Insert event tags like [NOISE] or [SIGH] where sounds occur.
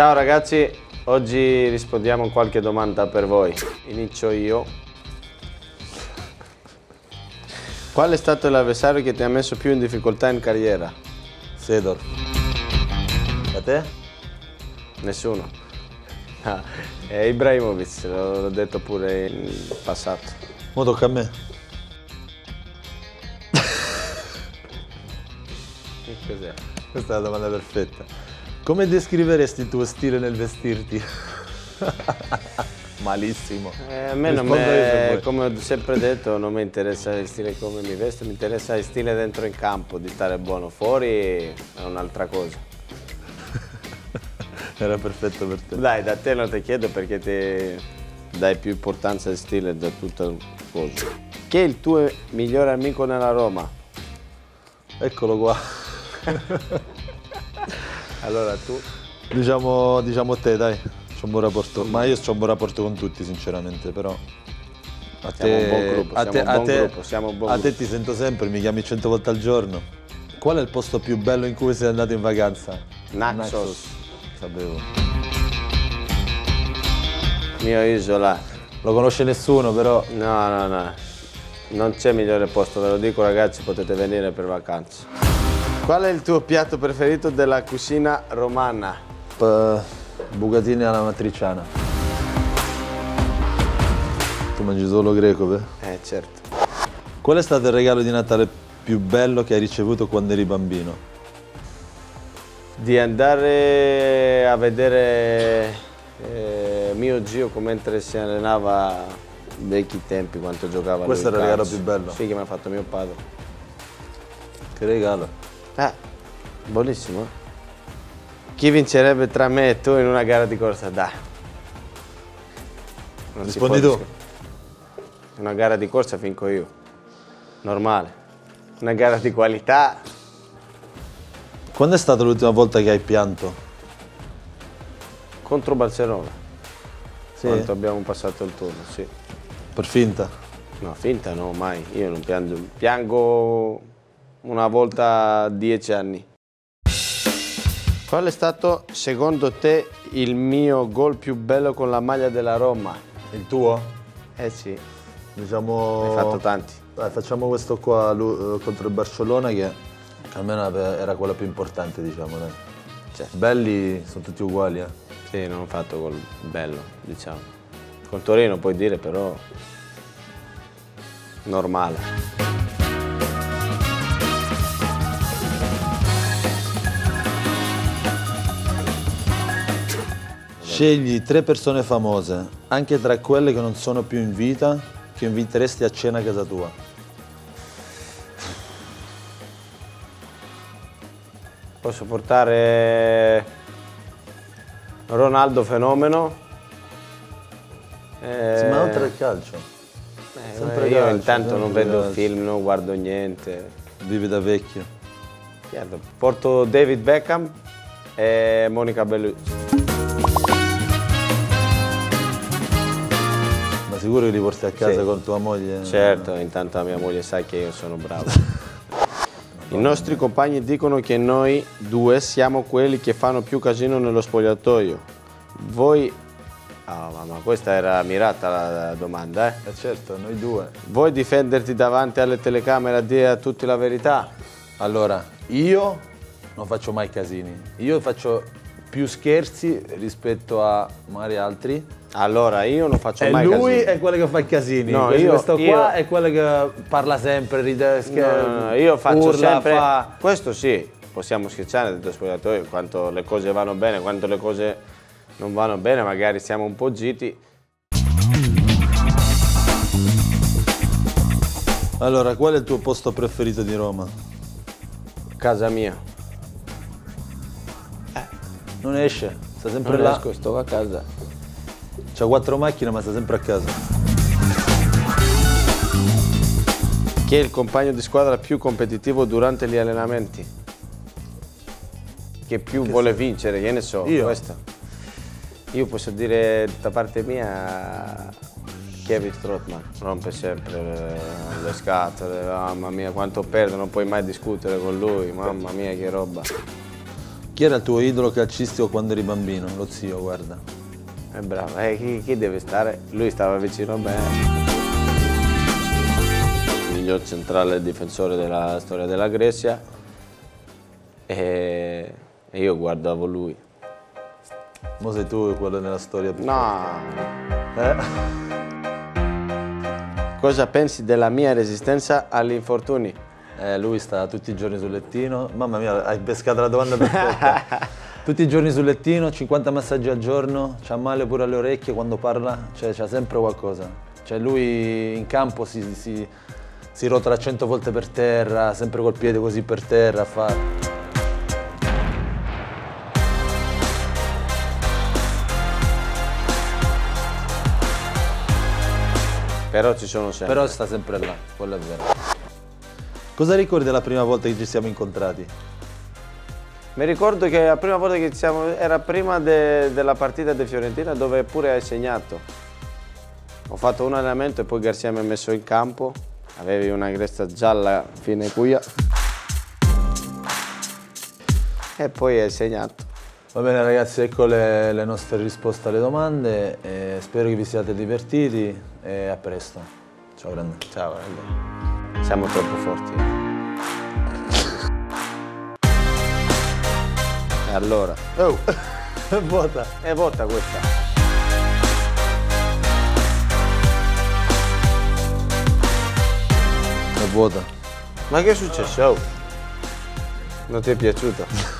Ciao ragazzi, oggi rispondiamo a qualche domanda per voi. Inizio io. Qual è stato l'avversario che ti ha messo più in difficoltà in carriera? Sedor. A te? Nessuno. Ah, è Ibrahimovic, l'ho l'ho detto pure in passato. Mo tocca a me. Che cos'è? Questa è la domanda perfetta. Come descriveresti il tuo stile nel vestirti? [LAUGHS] Malissimo. Eh, a me non io me, vuoi. come ho sempre detto, non mi interessa il stile come mi vesto, mi interessa il stile dentro in campo, di stare buono. Fuori è un'altra cosa. [LAUGHS] Era perfetto per te. Dai, da te non ti chiedo perché ti dai più importanza al stile da tutta cosa. Chi è il tuo migliore amico nella Roma? Eccolo qua. [LAUGHS] Allora tu? Diciamo, diciamo te, dai. C'ho un buon rapporto. Ma io ho un buon rapporto con tutti, sinceramente, però. A Siamo un buon gruppo, a siamo te, un a buon te- gruppo, a te gruppo. ti sento sempre, mi chiami cento volte al giorno. Qual è il posto più bello in cui sei andato in vacanza? Naxos. Sapevo. Mio isola. Lo conosce nessuno, però. No, no, no. Non c'è migliore posto, ve lo dico ragazzi, potete venire per vacanze. Qual è il tuo piatto preferito della cucina romana? p- bucatini alla matriciana. Tu mangi solo greco, beh? Eh, certo. Qual è stato il regalo di Natale più bello che hai ricevuto quando eri bambino? Di andare a vedere eh, mio zio mentre si allenava vecchi tempi, quanto giocava Questo era il regalo più bello. Sì, che mi ha fatto mio padre. Che regalo? Eh, buonissimo. Chi vincerebbe tra me e tu in una gara di corsa? Dai. Non Rispondi tu. Una gara di corsa vinco io. Normale. Una gara di qualità. Quando è stata l'ultima volta che hai pianto? Contro Barcellona. Sì? Quanto abbiamo passato il turno, sì. Per finta? No, finta no, mai. Io non piango. Piango una volta dieci anni. Qual è stato, secondo te, il mio gol più bello con la maglia della Roma? Il tuo? Eh sì, Diciamo... hai fatto tanti. Dai, facciamo questo qua eh, contro il Barcellona che almeno era quella più importante, diciamo. Cioè, Belli sono tutti uguali, eh. sì, non ho fatto gol bello, diciamo. Con Torino puoi dire, però normale. Scegli tre persone famose, anche tra quelle che non sono più in vita, che inviteresti a cena a casa tua. Posso portare Ronaldo Fenomeno. Eh, Sì, ma oltre al calcio. eh, sempre io calcio, intanto non vedo calcio. film, non guardo niente. Vivi da vecchio. Certo, Porto David Beckham e Monica Bellucci. Sicuro che li porti a casa Sì. con tua moglie? Certo, intanto la mia moglie sa che io sono bravo. [LAUGHS] I nostri compagni dicono che noi due siamo quelli che fanno più casino nello spogliatoio. Voi... Ah, ma questa era mirata la domanda, eh? Eh certo, noi due. Vuoi difenderti davanti alle telecamere e dire a tutti la verità? Allora, io non faccio mai casini. Io faccio più scherzi rispetto a magari altri. Allora, io non faccio E mai lui casini. è quello che fa i casini. No, Questo- io- questo io- qua è quello che parla sempre, ride, No, scher- no, no, io faccio urla, sempre... fa- Questo sì, possiamo scherzare dentro spogliatoio, quanto le cose vanno bene, quanto le cose non vanno bene, magari siamo un po' giti. Allora, qual è il tuo posto preferito di Roma? Casa mia. Non esce, sta sempre Non là. esco, sto a casa. C'ha quattro macchine ma sta sempre a casa. Chi è il compagno di squadra più competitivo durante gli allenamenti? Che più vuole vincere, che ne so, Io? questo. Io posso dire da parte mia Kevin Strottman, rompe sempre le, le scatole, mamma mia quanto perde, non puoi mai discutere con lui, mamma mia che roba. Chi era il tuo idolo calcistico quando eri bambino? Lo zio, guarda. È bravo, eh, chi, chi deve stare? Lui stava vicino a me. Il miglior centrale difensore della storia della Grecia e io guardavo lui. Mo sei tu quello nella storia più No, Eh? cosa pensi della mia resistenza agli infortuni? Eh, lui sta tutti i giorni sul lettino. Mamma mia, hai pescato la domanda perfetta. [LAUGHS] tutti i giorni sul lettino, 50 massaggi al giorno, c'ha male pure alle orecchie quando parla, cioè c'ha sempre qualcosa. Cioè lui in campo si, si, si rotola 100 volte per terra, sempre col piede così per terra, fa... Però ci sono sempre. Però sta sempre là, quello è vero. Cosa ricordi della prima volta che ci siamo incontrati? Mi ricordo che la prima volta che siamo era prima de- della partita di Fiorentina dove pure hai segnato. Ho fatto un allenamento e poi Garcia mi ha messo in campo. Avevi una cresta gialla fine cuia. E poi hai segnato. Va bene ragazzi, ecco le, le nostre risposte alle domande. e spero che vi siate divertiti e a presto. Ciao grande. Ciao, grande. Siamo troppo forti. Allora? Oh, [LAUGHS] vota. E vota questa. E vota. Ma che è successo? Oh. Non ti è piaciuto? [LAUGHS]